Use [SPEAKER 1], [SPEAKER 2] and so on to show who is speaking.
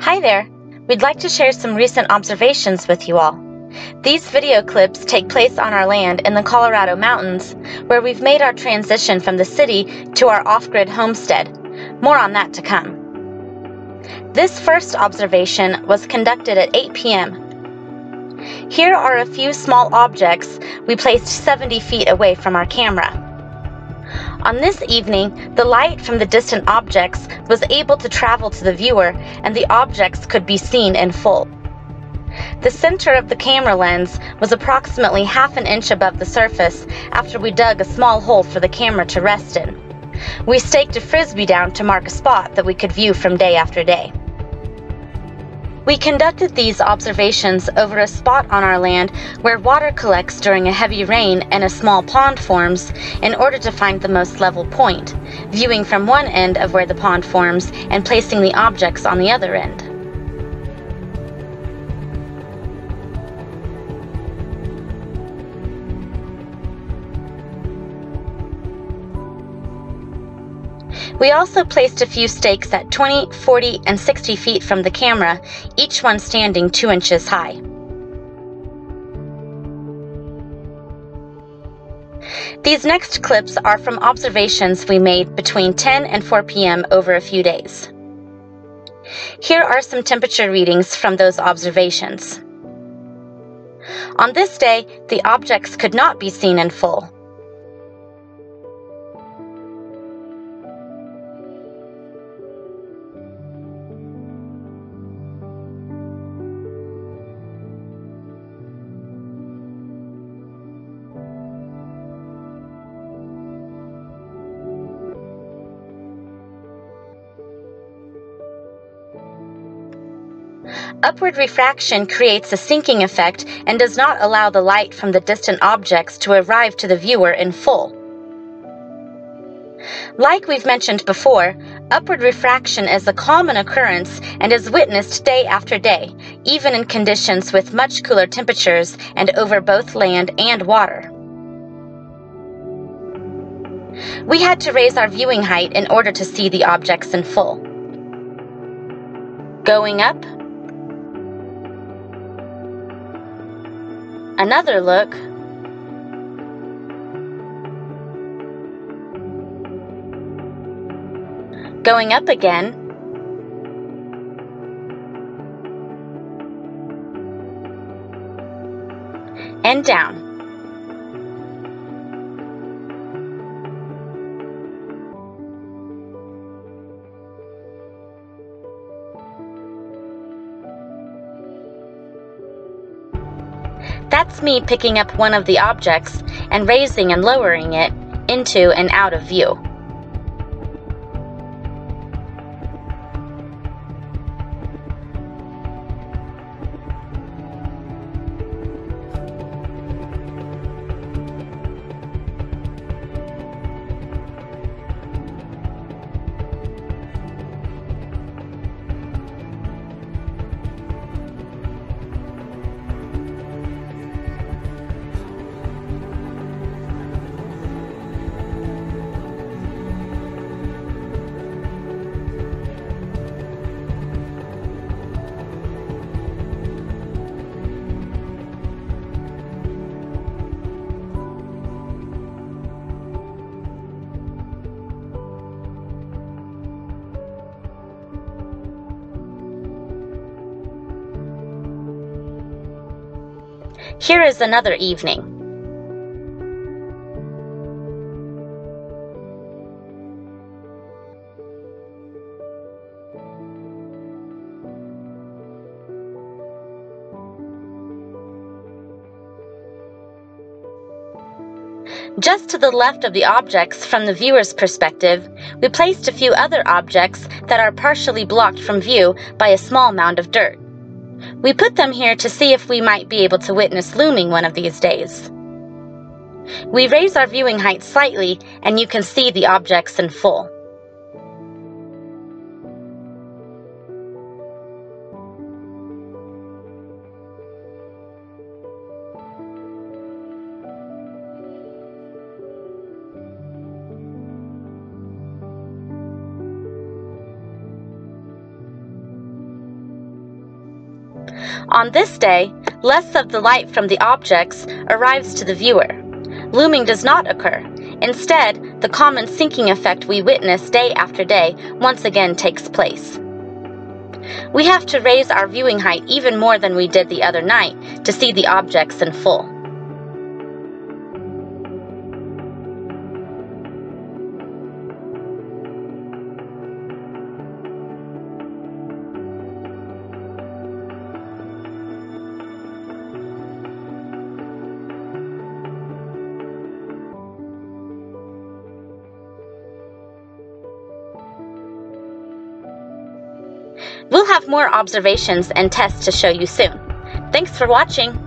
[SPEAKER 1] Hi there! We'd like to share some recent observations with you all. These video clips take place on our land in the Colorado mountains, where we've made our transition from the city to our off grid homestead. More on that to come. This first observation was conducted at 8 p.m. Here are a few small objects we placed 70 feet away from our camera. On this evening, the light from the distant objects was able to travel to the viewer and the objects could be seen in full. The center of the camera lens was approximately half an inch above the surface after we dug a small hole for the camera to rest in. We staked a frisbee down to mark a spot that we could view from day after day. We conducted these observations over a spot on our land where water collects during a heavy rain and a small pond forms in order to find the most level point, viewing from one end of where the pond forms and placing the objects on the other end. We also placed a few stakes at 20, 40, and 60 feet from the camera, each one standing 2 inches high. These next clips are from observations we made between 10 and 4 p.m. over a few days. Here are some temperature readings from those observations. On this day, the objects could not be seen in full. Upward refraction creates a sinking effect and does not allow the light from the distant objects to arrive to the viewer in full. Like we've mentioned before, upward refraction is a common occurrence and is witnessed day after day, even in conditions with much cooler temperatures and over both land and water. We had to raise our viewing height in order to see the objects in full. Going up, Another look. Going up again. And down. That's me picking up one of the objects and raising and lowering it into and out of view. Here is another evening. Just to the left of the objects from the viewer's perspective, we placed a few other objects that are partially blocked from view by a small mound of dirt. We put them here to see if we might be able to witness looming one of these days. We raise our viewing height slightly and you can see the objects in full. On this day, less of the light from the objects arrives to the viewer. Looming does not occur. Instead, the common sinking effect we witness day after day once again takes place. We have to raise our viewing height even more than we did the other night to see the objects in full. We'll have more observations and tests to show you soon. Thanks for watching!